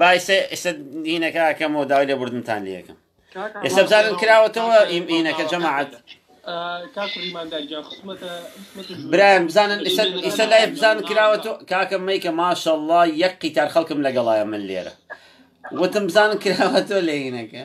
بایسێ ئێستا دینەکە ئەکەمەوە داوای لە بردنتان لەکەم ئێستا بزانن کراوەتەوە ئینەکە جەماعات برایان بزانن ئیسە لای بزان کراوەەوە کاکە میکە ماشە الله یەک قیتار خەڵکم لەگەڵایە من لێرە وتم بزانن کراوەەوە لێینەکە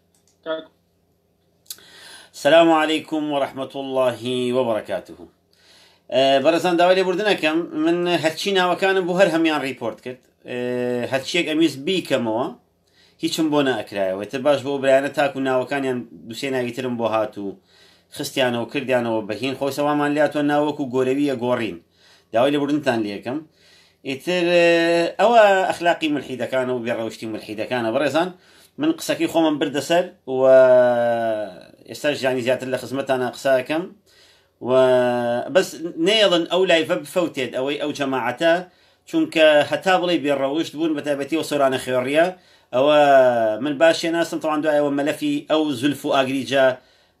سلام علیکم و رحمت الله و برکاته بەڕێزان داوای لێبوردنەکەم من هەرچی ناوەکانم بۆ هەر هەمان ریپۆرت کرد هەرچیەک ئەمیز بیکەمەوە هیچم بۆ ناکرایەوە تر باش بۆ برایانە تاکو ناوەکانیان دوسێ ناویترم بۆ هات و خستیانەوە کردیانەوە بەهین خۆسەوامان لاتۆ ناوەکو گۆرەویە گۆڕین داوای لێبوردنتان لێکەم ئیتر ئەوە ئەخلاقی ملحیدەکانە و بێڕەوشتی ملحیدەکانە بەڕێزان من قسەکەی خۆمم بردە سەر و ئێستا ژیانی زیاتر لە خزمەتانە قساکەم و بەس نێڵن ئەو لایڤە بفەوتێت ئەوەی ئەو جەماعەتە چونکە هەتا بڵێ بێڕەوشت بوون بەتابەتی و سۆرانە خێڕیە ئەوە من باشێ ناسم تاوان دوایەوە مەلەفی ئەو زولف و ئاگریجە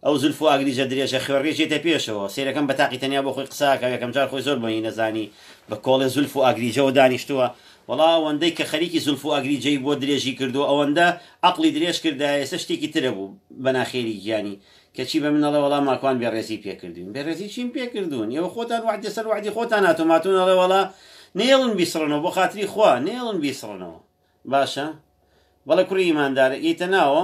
ئەو زولف و ئاگریجە درێژە خوێڕیە چێتە پێشەوە سەیرەکەم بە تاقی تەنیا بۆ خۆی قسە ئەکا و یەکەمجار خۆی زۆر بۆنی نەزانی بە کۆڵێ زولف و ئاگریجەوە دانیشتووە وەڵا ئەوەندەی کە خەریکی زولف و ئاگریجەی بۆ درێژی کردووە ئەوەندە عەقڵی درێژ کردایە ئێسە شتێکی ترە بوو بە ناخێری گیانی کەچی بە من ئەڵێ وەڵا ماکوان بێڕێزی پێ کردووین بێڕێزی چیم پێ کردوون ئێوە خۆتان وەعدێ سەر وەعدی خۆتان هاتوون ماتوون ئەڵێ وەڵا نەیەڵن بیسڕنەوە بۆ خاتری خوا نەیەڵن بیسڕنەوە باشە بەڵێ کوڕی ئیماندار یەیتە ناوە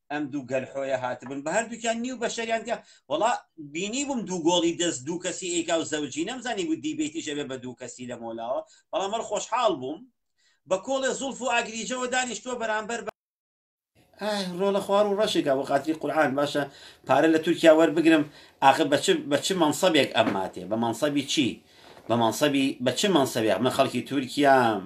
ئەم دوو گەل حۆیە هاتبن بە هەردووکیان نیو بە شەریانتیا وڵا بینی بووم دوو گۆڵی دەست دوو کەسی ئیکا و زەوجی نەمزانی بوو دیبێتی شەبێ بە دوو کەسی لە مۆلاوە بەڵام هەر خۆشحاڵ بووم بە کۆڵێ زوڵف و ئاگریجەوە دانیشتووە بەرامبەر بە ڕۆڵە خوار و ڕەشێکە بۆ خاتری قورعان باشە پارە لە تورکیا وەربگرم ئاخر بە بە چ مەنسەبێک ئەم ماتێ بە مەنسەبی چی بە مەنسەبی بە چ مەنسەبێک من خەڵکی تورکیام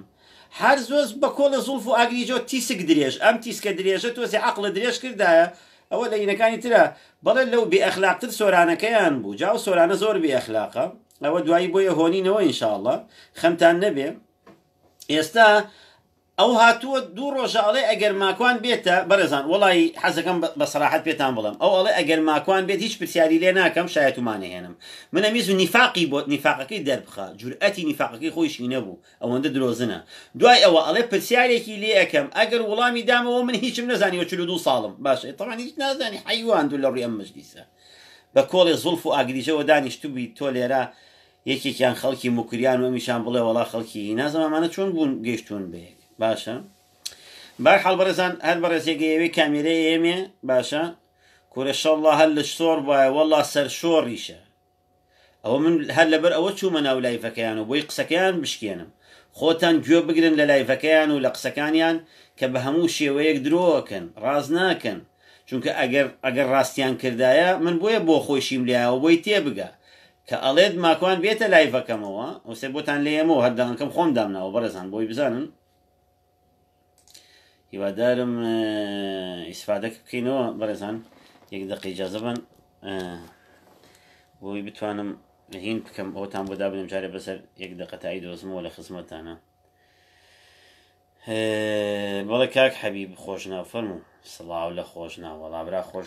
هەر زۆز بە کۆڵە زوڵف و ئاگریجۆ تیسک درێژ ئەم تیسکە درێژە تۆزێ عەقڵە درێژ کردایە ئەوە لە ینەکانی ترە بەڵێ لەو بێ ئەخلاق تر سۆرانەکەیان بوو جا ئەو سۆرانە زۆر بێ ئەخلاقە ئەوە دوایی بۆیە هۆنینەوە ان شاء اللە خەمتان نەبێ ئێستا ئەو هاتووە دوو ڕۆژە ئەڵێ ئەگەر ماکوان بێتە بەڕێزان وڵی حەزەکەم بە سەراحەت پێتان بڵم ئەو ئەڵێ ئەگەر ماکوان بێت هیچ پرسیاری لێ ناکەم شایەتمانەهێنم منە میز و نیفاقی بۆ نیفاقەکەی دەربخە جورئەتی نیفاقەکەی خۆیشی نەبوو ئەوەندە درۆزنە دوای ئەوە ئەڵێ پرسیارێکی لێ ئەکەم ئەگەر وڵامی دامەوە من هیچم نەزانی وە چلو دوو ساڵم باشە ئێ تەبعەن هیچ نازانی حەیوان دوور لە ڕووی ئەم مەجلیسە بە کۆڵێ زوڵف و ئاگریجەوە دانیشتبووی تۆ لێرە یەکێکیان خەڵکی موکریان و ئەمیشان بڵێ وەڵا خەڵکی نازم ئەمانە چۆن بوون گەیشتوون بە یەک باشە بەرحاڵ بەڕێزان هەر بەڕێزێگە ئەوێ کامێرە ئێمێ باشە کورە شەڵڵا هەر لە شۆڕ وایە وەڵا سەر شۆڕیشە ئەوە من هەر لەبەر ئەوە چوومە ناو لایڤەکەیان و بۆی قسەکەیان بشکێنم خۆتان گوێ بگرن لە لایڤەکەیان و لە قسەکانیان کە بە هەموو شێوەیەک درۆ ئەکەن ڕاست ناکەن چونکە ئەگەر ئەگەر ڕاستیان کردایە من بۆیە بۆ خۆی شیم لایەوە بۆی تێبگە کە ئەڵێت ماکوان بێتە لایڤەکەمەوە ئەوسێ بۆتان لێیەمەوە هەر دەنگەکەم خۆم دامناوە بەڕێزان بۆی بزانن هیوادارم ئیسفادەک بکەینەوە بەڕێزان یەک دقی جازە بن بۆی بتوانم هین بکەم ئەوتان بۆ دابنم جارێ بەسەر یەک دقەتایی دۆزمەوە لە خزمەتانە بەڵێ کاک حەبیب خۆش ناو فەرمو سڵاو لە خۆش ناوەڵابرا خۆش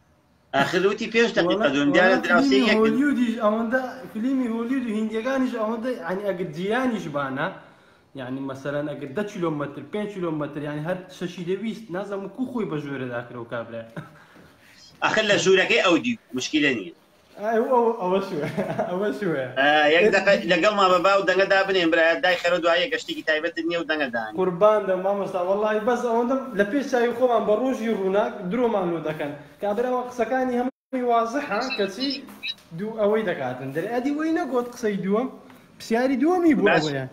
ئاخر وتی پێش دقیقە دون دیارە دراوسی یەک هۆلیودیش ئەوەندە فلیمی هۆلیود و هندیەکانیش ئەوەندە ینی ئەگر جیانیش بانە یعنی مەسەرەن ئەگر دە کیلومتر پێ کیلومتر یعنی هەر شەشی دەویست نازەم کو خۆی بە ژۆرە داکرەوە کابرا ئەخر لە ژوورەکەی ئەو دی مشکیلە نییە یەک دەقە لەگەڵمە بە با و دەنگە دابنێن برایە دای خەرە دواییە گە شتێکی تایبەتت نیە و دەنگە دانێ. قوربان بم مامۆستا وەڵاهی بەس ئەوەندەم لە پێش چاوی خۆمان بە ڕۆژی ڕووناک درۆمان لۆ دەکەن کابر ئەوە قسەکانی هەمووی وازحە کەچی دوو ئەوەی دەکاتن درێ ئەدی وەی نەگۆت قسەی دووەم پسیاری دووەمی بوو ئەوەیە.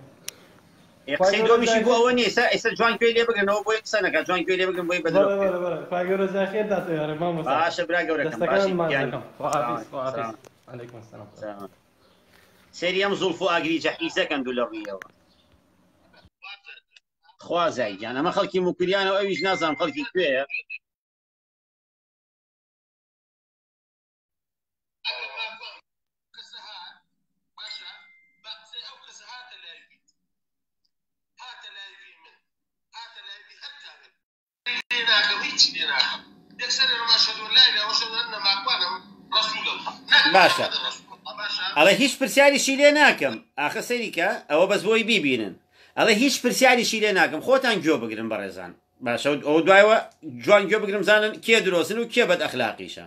ئێ قسەی دۆمیشی بۆ ئەوە نیە ئیستا ئیستا جوان گوێی لێ بگرنەوە بۆی قسە نەکا جوان گوێی لێ بگرن بۆی بە درۆ بکەوێ خوای گەورە جزای خێر داتێ یارەب مامۆستا باشە برا گەورەکەم باشیت گیان خواحافیز خواحافیز علیکم السلام سەیری ئەم زوڵف و ئاگری جەحیزە کەن دوو لە ڕوویەوە خوازای گیان ئەمە خەڵکی موکریانەوە ئەویش نازانم خەڵکی کوێیە باشە ئەڵێ هیچ پرسیاریشی لێ ناکەم ئاخە سەریکە ئەوە بەس بۆی بیبینن ئەڵێ هیچ پرسیاریشی لێ ناکەم خۆتان گوێ بگرن بەڕێزان باشە ئەو دوایەوە جوان گوێ بگرم زانن کێ درۆزن و کێ بەد ئەخلاقیشە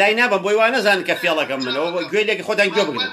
لای نابم بۆی وانەزان کە فێڵەکەم منەوە گوێ لێک خۆتان گوێ بگرن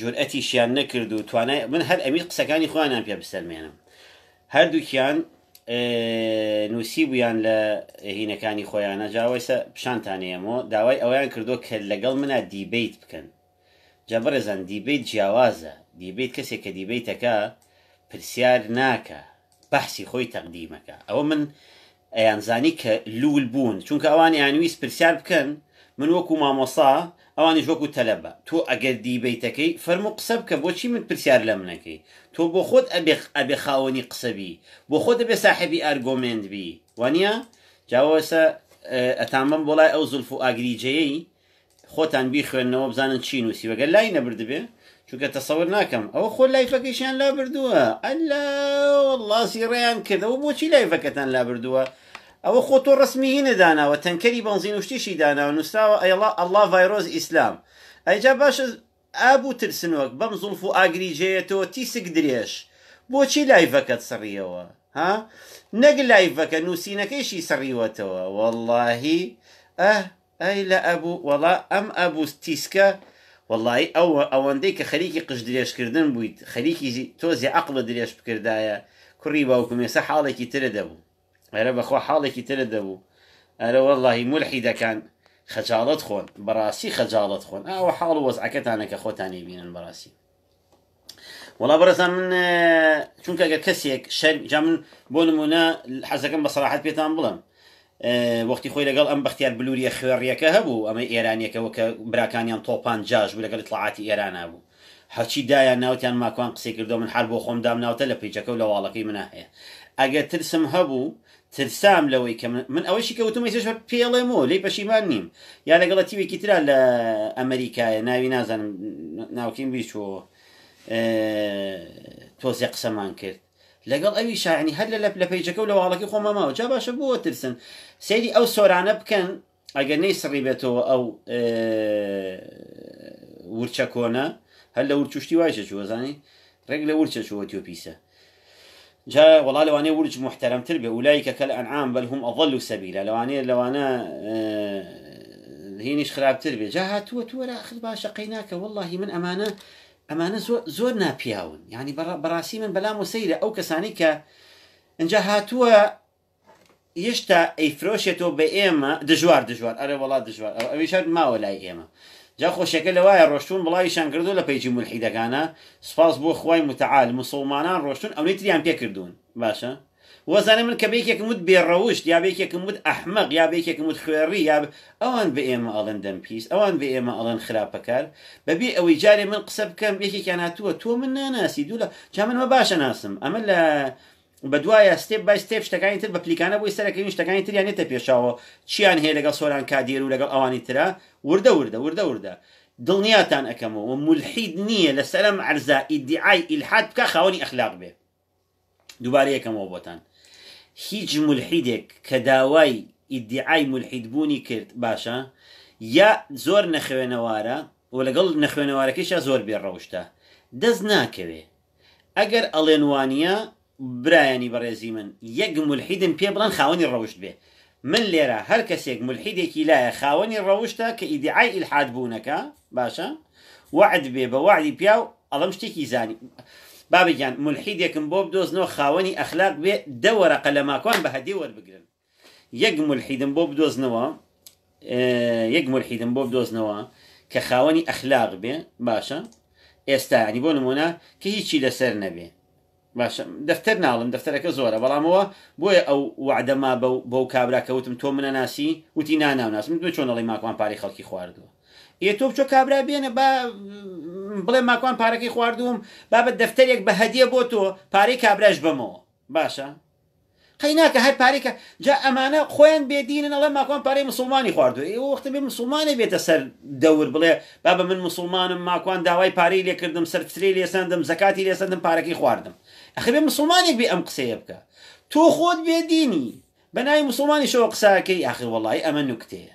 جورئەتیشیان نەکرد و توانای من هەر ئەوی قسەکانی خۆیانیان پێ بسەلمێنم هەردووکیان نووسی بوویان لە هینەکانی خۆیانە جاوەیسە پیشانتانەیەمەوە داوای ئەویان کردو کە لەگەڵ منە دیبیت بکەن جا بەڕێزان دیبیت جیاوازە دیبیت کەسێک کە دیبیتەکە پرسیار ناکە بەحسی خۆی تەقدیمەکا ئەوە من ئەیان زانی کە لول بوون چونکە ئەوان یان ویست پرسیار بکەن من وەکو مامۆسا ئەوانیش وەکو تەلەبە تۆ ئەگەر دیبەیتەکەی فەرمو قسە بکە بۆچی من پرسیار لە منەکەی تۆ بۆ خۆت ئەبێ ئەبێ خاوەنی قسە بی بۆ خۆت ئەبێ ساحبی ئارگۆمێنت بی وانە جاوەسە ئەتانبەم بۆ لای ئەو زولف و ئاگریجەیەی خۆتان بیخوێننەوە بزانن چی نوسیوە گەر لای نەبردبێ چونکە تەسەور ناکەم ئەوە خۆ لایفەکەشیان لابردووە ئەلا والله زیڕەیان کرد ئەوە بۆچی لایفەکەتان لابردووە ئەوە خۆ تۆ ڕسمی هینە داناوە تەنکەری بەنزین و شتیشی داناوە نووسراوە ئەیڵا ئەڵا ڤایرۆز ئیسلام ئەیجا باشە ئاب و ترسنۆک بەم زوڵف و ئاگری جێیە تۆ تیسک درێژ بۆچی لایڤەکەت سڕیەوە ها نەک لایڤەکە نووسینەکەیشی سڕیوەتەوە واللهی ئەه ئای لە ئەبو وەڵا ئەم ئەبو تیسکە وەڵایی ئەو ئەوەندەی کە خەریکی قژ درێژ کردن بوویت خەریکی تۆزی عەقڵت درێژ بکردایە کوڕی باوکم ئێسە حاڵێکی ترت دەبوو ئەرە بەخوا حاڵێکی ترت دەبوو ئەرە وەڵاهی مولحیدەکان خەجاڵەت خۆن بەڕاستی خەجاڵەت خۆن ئاوە حاڵ و وەزعەکەتانە کە خۆتان نەیبینن بەڕاستی. وڵا بەڕێزان من چونکە گە کەسێک شەر جا من بۆ نمونە حەزەکەم بە سەراحەت پێتان بڵم وەختی خۆی لەگەڵ ئەم بەختیار بلووریە خوێڕیەکە هەبوو ئەمە ئێرانەکەەوە کە براکانیان تۆپان جاش بوو لەگەڵ تڵعاتی ئێرانە بوو هەچی دایان ناوتیان ماکوان قسەی کردو من هەر بۆ خۆم دام ناوتە لە پیچەکە و لە واڵەکەی منە هەیە ئەگە ترسم هەبوو ترسام لەوەی کە من ئەوەیشی کە وتم ئیسش پێڵێمەوە لێی پەشیمان نیم یا لەگەڵە تیوێکی تررا لە ئەمریکایە ناوی نازانم ناوکیم بیرچوەوە تۆزێ قسەمان کرد لەگەڵ ئەوی شاعنی هەر لە لە پەیجەکە و لە واڵەکەی خۆمەماوە جا باشە بووە ترسن سەیری ئەو سۆرانە بکەن ئەگەر نەیسڕیبێتەوە ئەو ورچە کۆنە هەر لە ورچشتی وایشە چوە زانی ڕێک لە ورچە چوە تۆ پیسە جا وڵا لەوانێ ورج محتەرمتر بێ ولای کە کەل ئەنعام بەل هم ئەڤەل و سەبیلا لەوانێ لەوانە هینیش خراپتر بێ جا هاتووە تووەرە ئەخر باشە قەی ناکە واللهی من ئەمانە ئەمانە زۆر ناپیاون یعنی بەڕاستی من بەلام و سەیرە ئەو کەسانی کە ئەجا هاتووە هێشتا ئەیفرۆشێتەوە بە ئێمە دژوار دژوار ئەرێ وەڵا دژوار ئەوە ئەویش هەر ماوە لای ئێمە جا خۆشیەکە لەوایە ڕۆشتون بڵاویشان کردوە لە پەیجی مولحیدەکانا سوپاس بۆ خوای متعال موسڵمانان ڕۆشتون ئەونەی تریان پێ کردون باشە وەزانە من کە بە یەکێکم وت بێ ڕەوشت یا بە یەکێکم وت ئەحمەق یا بە یەکێکم وت خوێڕی یا ئەوان بە ئێمە ئەڵێن دەم پیس ئەوان بە ئێمە ئەڵێن خراپەکار بە بێ ئەوەی جارێ من قسە بکەم یەکێکیان هاتووە تۆ من ناناسی دوو لە جا من مە باشە ناسم ئەمە لە بەدوایە ستێپ بای ستێپ شتەکانی تر بەپلیکانە بۆی سەرەکەوین شتەکانی تریان نێتە پێشاوە چیان هەیە لەگەڵ سۆران کادیر و لەگەڵ ئەوانی ترا وردە وردە وردە وردە دڵنیاتان ئەکەمەوە مولحید نییە لەسەر ئەم عەرزا ئیدیعای ئیلحاد بکا خاوەنی ئەخلاق بێ دووبارە یەکەمەوە بۆتان هیچ مولحیدێک کە داوای ئیدیعای مولحید بوونی کرد باشە یا زۆر نەخوێنەوارە و لەگەڵ نەخوێنەوارەکەیشا زۆر بێ ڕەوشتە دەست ناکەوێ ئەگەر ئەڵێن وانیە برایانی بەڕێزی من یەک مولحیدن پێ بڵێن خاوەنی ڕەوشت بێ من لێرە هەر کەسێک مولحیدێکی لایە خاوەنی ڕەوشتە کە ئیدیعای ئیلحاد بوونەکە باشە وەعد بێ بە وەعدی پیاو ئەڵەم شتێکی زانی بابگیان مولحیدێکم بۆ بدۆزنەوە خاوەنی ئەخلاق بێ دە وەرەقە لە ماکوان بە هەدێ وەربگرن یەک مولحیدم بۆ بدۆزنەوە یەک مولحیدم بۆ بدۆزنەوە کە خاوەنی ئەخلاق بێ باشە ئێستا ینی بۆ نمونە کە هیچی لەسەر نەبێ باشە دەفتەر ناڵم دەفتەرەکە زۆرە بەڵامەوە بۆیە ئەو وعدەما بە بەو کابرا کەوتم تۆ منە ناسی وتی ناناو ناسم دو چۆنەڵی ماکوان پارەی خەڵکی خواردووە ئێ تۆ بچۆ کابرا بێنە با بڵێ ماکوان پارەکەی خواردووم بابەت دەفتەرێک بە هەدیە بۆ تۆ پارەی کابراش بەمەوە باشە قەیناکە هەر پارەی کە جا ئەمانە خۆیان بێ دینن ئەڵێن ماکوان پارەی مسوڵمانی خواردوە ئێوە وەختێ بێ مسوڵمانێ بێتە سەر دەور بڵێ بابە من مسوڵمانم ماکوان داوای پارەی لێ کردم سەرفترەی لێ سەندم زەکاتی لێ سەندم پارەکەی خواردم ئەخە بێ مسوڵمانێک بێ ئەم قسەیە بکا تۆ خۆت بێ دینی بەناوی مسوڵمانیشەوە قسە ئەکەی ئاخر وەڵایی ئەمە نوکتەیە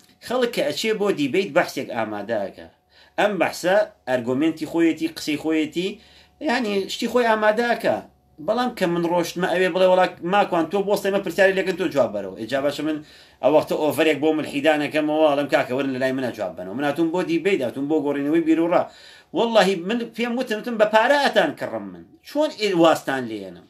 خەڵک کە ئەچێ بۆ دیبەیت بەحسێک ئامادە ئەکا ئەم بەحسە ئەرگۆمێنتی خۆیەتی قسەی خۆیەتی یانی شتی خۆی ئامادە ئەکا بەڵام کە من ڕۆشتمە ئەوێ بڵێ وەڵا ماکوان تۆ بۆستەی مە پرسیاری لەکەن تۆ جواب بەرەوە ئێ جا باشە من ئەو وەختە ئۆفەرێک بۆ مولحیدان ئەکەمەوە ئەڵێم کاکە وەرن لەلای منە جواب بەنەوە من هاتووم بۆ دیبەیت هاتووم بۆ گۆڕینەوەی بیروڕا وەڵڵاهی من پێم وتن وتم بە پارە ئەتان کڕم من چۆن ئێ وازتان لێ یەنم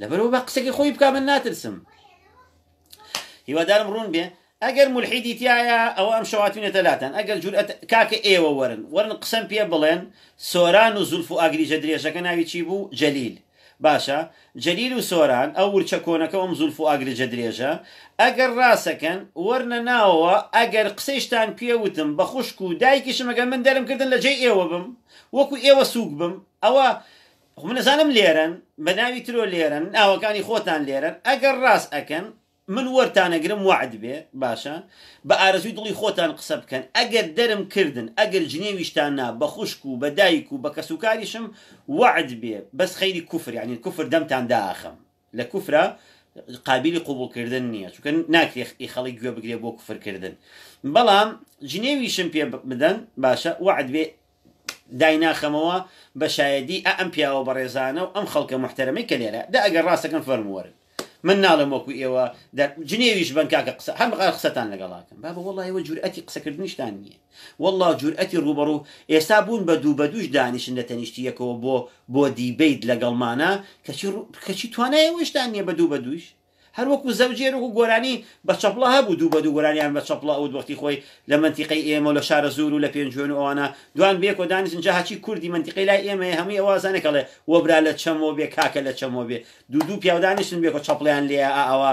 لەبەرو بە قسەکی خۆی بکە من ناترسم هیوادارم ڕوون بێ ئەگەر ملحیدی تایە ئەوە ئەم شەواتونێتە لاتەن ئەگەر جور کاکە ئێوە وەرن وەرن قسەم پێ بڵێن سۆران و زولف و ئاگریجە درێژەکە ناوی چی بوو جەلیل باشە جەلیل و سۆران ئەو ورچە کۆنەکە ئەم زولف و ئاگرجە درێژە ئەگەر ڕاستەکەن وەرنە ناوەوە ئەگەر قسەیشتان پێوتم بە خوشک و دایکیشمەگە من دەرم کردن لە جێ ئێوە بم وەکو ئێوە سووک بم ئەوە خۆ من ئەزانم لێرەن بە ناوی ترۆ لێرەن ناوەکانی خۆتان لێرەن ئەگەر ڕاست ئەکەن من وەرتان ئەگرم وەعد بێ باشە بە ئارەزوی دڵی خۆتان قسە بکەن ئەگەر دەرم کردن ئەگەر جنێویشتان نا بە خوشک و بە دایک و بە کەسوکاریشم وەعد بێ بەس خەیری کوفر یانی کوفر دەمتان داخەم لە کوفرە قابیلی قبوڵ کردن نیە چونکە ناکرێ ئی خەڵک گوێ بگرێ بۆ کوفر کردن بەڵام جنێویشم پێ بدەن باشە وەعد بێ دایناخەمەوە بە شایەدی ئە ئەم پیاوە بەڕێزانە و ئەم خەڵکە محتەرەمەی کە لێرە دا ئەگەر ڕاستەکەم فەرموەرن من ناڵم وەکو ئێوە جنێویش بن کاکە قسە هەم قسەتان لەگەڵاکەم بابە وڵی ئەوە جورئەتی قسەکردنیشتان نییە وەڵڵا جورئەتی ڕووبەڕوو ئێستا بوون بە دوو بە دووش دانیشن لە تەنیشتی یەکەوە بۆ بۆ دیبەیت لەگەڵمانا کەچی ڕو کەچی توانای ئەوەیشتان نیە بە دوو بە دووش هەر وەکو زەوجێر وەکو گۆرانی بە چەپڵە هەبوو دوو بە دوو گۆرانیان بە چەپڵە ئەوت وەختی خۆی لە مەنتیقەی ئێمە و لە شارەزوور و لە پێنجوێن و ئەوانە دوان بەیەکەوە دانیشن جا هەرچی کوردی مەنتیقەی لای ئێمەیە هەمووی ئەوە ئەزانێ کەڵێ وەبرا لە چەمۆ بێ کاکە لە چەمۆ بێ دوو دوو پیاو دانیشتن بەیەکەوە چەپڵەیان لێیا ئا ئەوە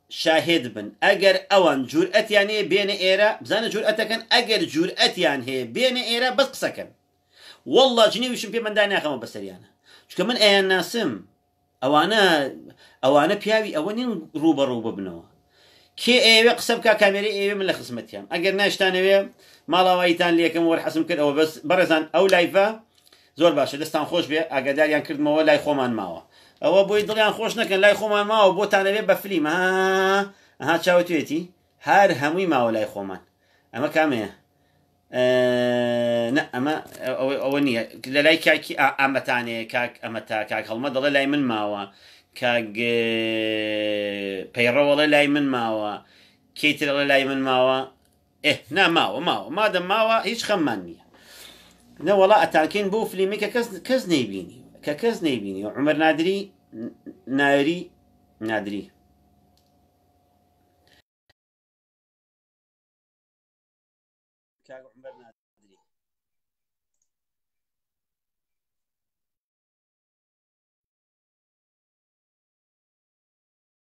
شاهێد بن ئەگەر ئەوان جورئەتیان هەیە بێنە ئێرە بزانە جورئەتەکەن ئەگەر جورئەتیان هەیە بێنە ئێرە بەس قسەکەن واللە جنێویشم پێ من داناخەمە بەسەریانە چونکە من ئەیان ناسم ئەوانە ئەوانە پیاوی ئەوە نین ڕووبەڕوو ببنەوە کێ ئەیەوێ قسە بکە کامێرەی ئەوێ من لە خزمەتیان ئەگەر ناشتانەوێ ماڵاواییتان لێکم وەرحەسم کرد ئەوە بەس بەڕێزان ئەو لایڤە زۆر باشە دەستان خۆش بێ ئاگاداریان کردمەوە لای خۆمان ماوە ئەوە بۆی دڵیان خۆش نەکەن لای خۆمان ماوە بۆتان ئەبێ بە فلیم ها ئەها چاوە توێتی هەر هەمووی ماوە لای خۆمان ئەمە کامەیە نە ئەمە ئەوە نییە لە لای کاکی ئامەتانەیە کاک ئەمە تا کاک هەڵمە دەڵێ لای من ماوە کاگ پەیڕەوەڵە لای من ماوە کەیترەڵە لای من ماوە ئێ نا ماوە ماوە مادەم ماوە هیچ خەممان نیە نەوەڵا ئەتانکەین بۆ فلیمی کە کەس کەس نەیبینی کە کەس نەیبینی و عمر نادری نایری نادری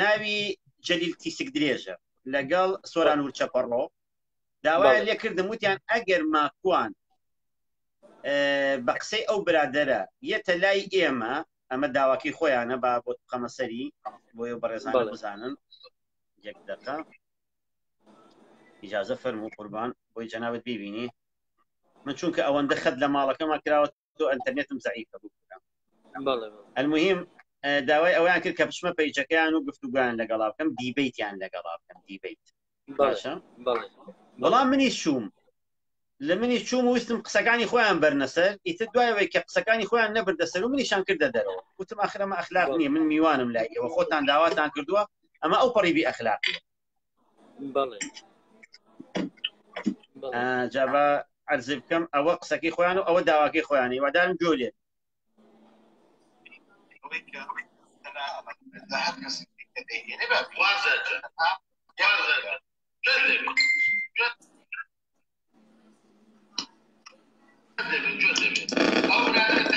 ناوی جەلیل تیسک درێژە لەگەڵ سۆران ورچە پەڕۆ داوای لێ کردم وتیان ئەگەر ماکوان بە قسەی ئەو برادرە یەتە لای ئێمە ئەمە داواکەی خۆیانە با بۆ قەمەسەری بۆیە بەڕێزان بزانن یەک دقە ئیجازە فەرمو قوربان بۆی جەناوت ببینی من چونکە ئەوەندە خەت لە ماڵەکەمان کراوە تۆ ئەتەرنێتم زعیفە بکە المهم داوای ئەویان کرد کە بچمە پیجەکەیان و گفتوگویان لەگەڵا بکەم دیبیتیان لەگەڵا بکەم دیبیت باشە بەڵام منی چووم لە منی چوم وستم قسەکانی خۆیان بەرنەسەر ئیتر دوایەوەی کە قسەکانی خۆیان نەبردە سەر و منیشان کردە دەرەوە وتم ئەخرەمە ئەخلاق نیە من میوانم لای ئەوە خۆتان داواتان کردووە ئەمە ئەو پەڕیبی ئەخلاقی جاوا ئەرز بکەم ئەوە قسەکەی خۆیان و ئەوە داواکەی خۆیانی وادارم گۆ لێ Thank you.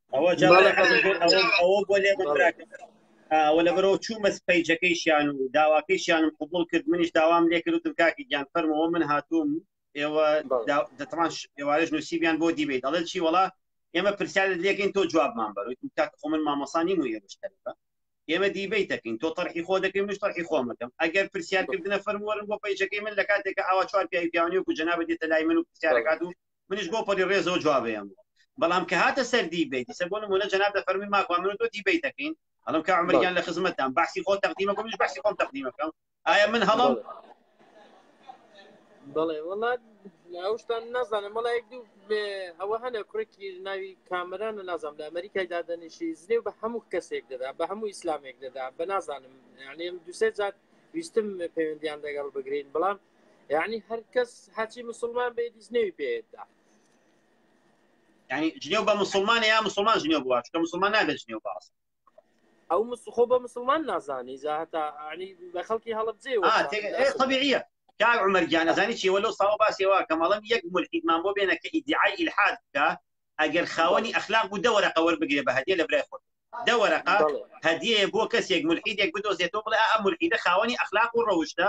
ئەوە جا بەڵێ، حەسەن بەڵێ. گوێر ئەوە ئەوە بۆ لێ بەڵێ. براکەم ئەوە لەبەرەوە چوومە پەیجەکەیشیان و داواکەیشیانم قبول کرد منیش داوام لێ کرد وتم کاکی گیان فەرمەوە من هاتووم ئێوە بەڵێ. دا- دەتەمان ش- ئێوارەش نووسیبیان بۆ دیبیت ئەڵێ چی وەڵا ئێمە پرسیارت لێکەین تۆ جوابمان بەر وتم کاک خۆ من مامۆسا نیم و ئێوەش تەلەبە ئێمە دیبیت دەکەین تۆ طرحی خۆ دەکەین منش طرحی خۆم دەکەم ئەگەر پرسیار کردنە فەرموەرن بۆ پەیجەکەی من لە کاتێکە ئاوا چوار پیاوی پیاوانی وەکو جەنابت دێتە لای من و پرسیارەکات و منیش بۆ پەری ڕێزەوە جوابیان بووە بەڵام کە هاتە سەر دیبیت سە بۆ نمونە جناب دە فەرمی ماکو من تۆ دیبیت دەکەین هەڵم کە عمریان لە خزمەتان بەحسی خۆ تەقدیمە بۆ منیش بەحسی خۆم تەقدیمەکەم ئایا من هەڵم بڵێ وڵات ئەوشتان نازانم مەڵ یەک دوو ئەوە هەنە کوڕێکی ناوی کامرانە نازانم لە ئەمریکای دادەنیشی زنێ بە هەموو کەسێک دەدا بە هەموو ئیسلامێک دەدا بە نازانم یانێم دوسێ جات ویستم پەیوەندیان دەگەڵ بگرین بەڵام یعنی هەرکەس هەچی مسلمان بێت دیزنەوی پێدا ینی جنێو بە مسلمان یا مسلمان جنێو بووە چکە مسلمان نابێت جنێو باس ئەو خۆ بە مسلمان نازانی جا هەتا عنی بە خەڵکی هەڵب جێ طبیعە کار عمرگیان ئەزانی چیوە لەو ساوە باسیەوە کە مەڵم یەک ملحیدمان بۆ بێنە کە ئیدعای ئیلحاد بکە ئەگەر خاوەنی ئەخلاق بوو دەوەرە قەوەر بگرێ بە هەدیە لە برای خۆت دەوەرەقا هەدیە بۆ کەسێک ملحیدێک بدۆزێتەوە بڵێ ئەم ملحیدە خاوەنی ئەخلاق و ڕەوشتە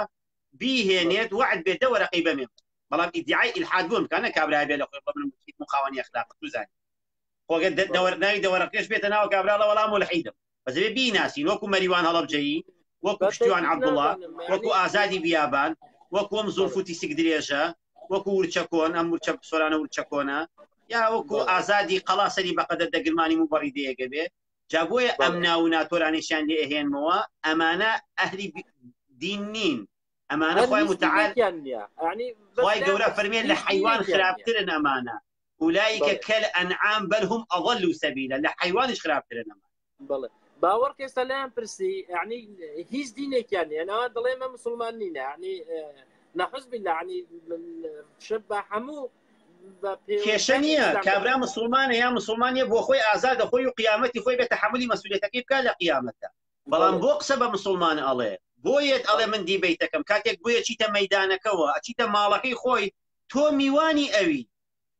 بیهێنێت وعد بێ دە وەرەقەی بەمێ بەڵام ئیدعای ئیلحاد بوون کە نە کابرا بێ لە خۆی بڵێ من مخاوەنی ئەخلاق دوزانی خۆگە دەوەر ناوی دەوەرەقەش بێتە ناوە کابرا لە وەڵام مولحیدم بەزێ بیناسین وەکو مەریوان هەڵبجەیی وەکو پشتیوان عبدوڵڵا وەکو ئازادی بیابان وەکو ئەم زۆر فوتی سک درێژە وەکو ورچە کۆن ئەم ورچە سۆرانە ورچە کۆنە یا وەکو ئازادی قەڵا سەری بەقەدە دەگرمانی و بەڕی دەیەگە بێ جا بۆیە ئەم ناو ناتۆرانیشیان لێ ئەهێنمەوە ئەمانە ئەهلی دین نین ئەمانە خۆی متعال خۆی گەورە فەرمێن لە حیوان خراپترن ئەمانە ئولایکە کەل ئەنعام بەر هم ئەوەل و سەبیلە لە حیوانش خراپترن ئەمە بڵێ باوەڕ کێستا لایان پرسی عنی هیچ دینێکیان نێنەوە دڵێمە مسلمان نینە عنی نەحز بالله عنی شب بە هەموو کێشە نییە کابرا مسلمانە یا مسلمانە بۆ خۆی ئازادە خۆی و قیامەتی خۆی بێت تحملی مەسوولێتەکەی بکە لە قیامەتدا بەڵام بۆ قسە بە مسلمان ئەڵێ بۆ یەت ئەڵێ من دیبیتەکەم کاتێک بۆیە چیتە مەدانەکەەوە ئەچیتە ماڵەکەی خۆی تۆ میوانی ئەوی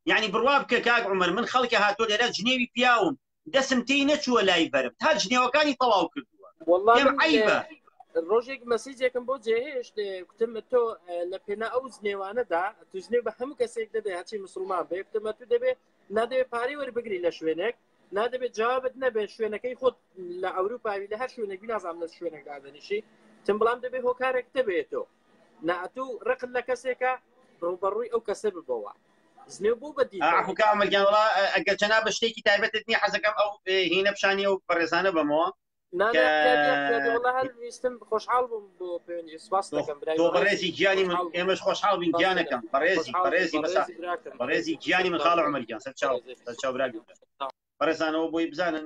یعنی بڕوا بکە کاک عمر من خەڵکی هاتۆ لێرە جنێوی پیاوم دەسم تێی نەچووە لای بەرم تا جنێوەکانی تەواو کردووە والله پێم من عەیبە لە- ڕۆژێک مەسیجێکم بۆ جێهێشت کوتم تۆ اه، لە پێنا ئەو جنێوانەدا تو جنێو بە هەموو کەسێک دەدەی هەچی مسلمان بێ کوتمە تو دەبێ نادەبێ پارەی وەربگری لە شوێنێک نادەبێت جوابت نەبێت شوێنەکەی خۆت لە ئەوروپاوی لە هەر شوێنێک بی نازانم لە چ شوێنێک دادەنیشی تم بەڵام دەبێ هۆکارێک دەبێتەوە نا ئەتوو ڕقت لە کەسێکە ڕووبەڕووی ئەو کەسە ببەوە زنێو بۆ بەدی عفوکا مەگیان وڵا ئەگەر جەنا بە شتێکی تایبەتت نیە حەزەکەم ئەو هینە پیشانی و بەڕێزانە بەمەوە ویستم خۆشحاڵ بووم بۆ پێنی سپاس دەکەم بەڕێزی گیانی من ئێمەش خۆشحاڵ بین گیانەکەم بەڕێزی بەڕێزی بەسا بەڕێزی گیانی من خاڵە عمرگیان سەر چاو سەر چاو براگی بەڕێزانەوە بۆی بزانن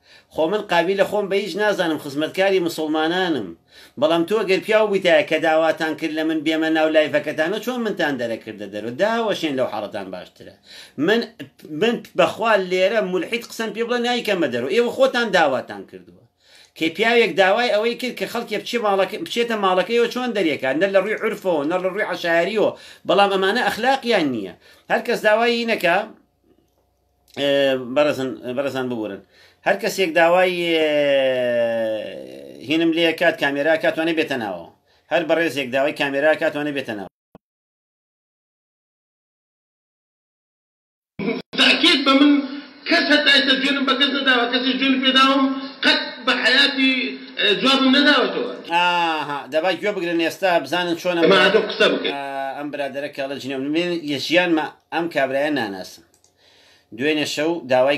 خۆ من قابیلە خۆم بە هیچ نازانم خزمەتکاری موسوڵمانانم بەڵام تۆ گەر پیاو بویتایە کە داواتان کرد لە من بێمە ناو لایڤەکەتانە چۆن منتان دەرەکردە دەرۆ داوەشێن لەو حاڵەتان باشترە من من بەخوا لێرە مولحید قسەم پێ بڵێ نایکەمە دەرۆ ئێوە خۆتان داواتان کردوە کە پیاوێک داوای ئەوەی کرد کە خەڵکێ بچێ ماڵەکە بچێتە ماڵەکەیەوە چۆن دەرێکا نە لە ڕوی عورفەوە نە لە ڕوی عەشایەریەوە بەڵام ئەمانە ئەخلاقیان نیە هەرکەس داوای نەکا بەڕێزن بەڕێزان ببورن هەر کەسێک داوای هینم لێ کات کامێرا کاتوانێ بێتە ناوە هەر بەڕێزێک داوای کامێرا کاتوانێ بێتە ناوە تاکێت بە من کەس هەتا ئێستا جوێنم بە کەس نەداوە کەسێک جوێن پێداوم قەت بە حەیاتی جوابم نەداوەتەوە. ئاها دەبا گوێ بگرن ئێستا بزانن چۆنە ئەمە هاتۆ قسە بکەی. ئەم برادەرە کەڵە جنێو نمێنێ لە ژیانما ئەم کابرایە ناناسم دوێنێ شەو داوای.